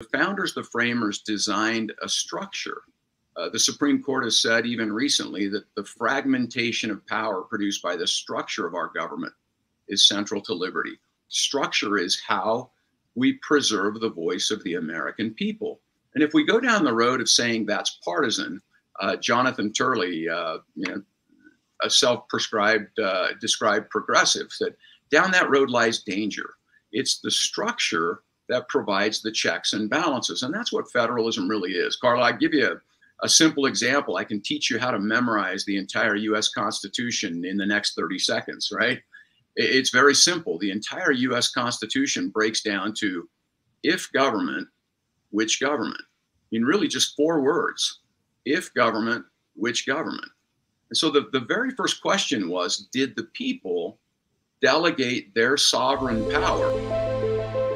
The founders, the framers designed a structure. Uh, the Supreme Court has said even recently that the fragmentation of power produced by the structure of our government is central to liberty. Structure is how we preserve the voice of the American people. And if we go down the road of saying that's partisan, uh, Jonathan Turley, uh, you know, a self-prescribed, uh, described progressive, said down that road lies danger. It's the structure that provides the checks and balances, and that's what federalism really is. Carla, I give you a, a simple example. I can teach you how to memorize the entire U.S. Constitution in the next 30 seconds, right? It's very simple. The entire U.S. Constitution breaks down to if government, which government? In really just four words if government, which government? And so the, the very first question was Did the people delegate their sovereign power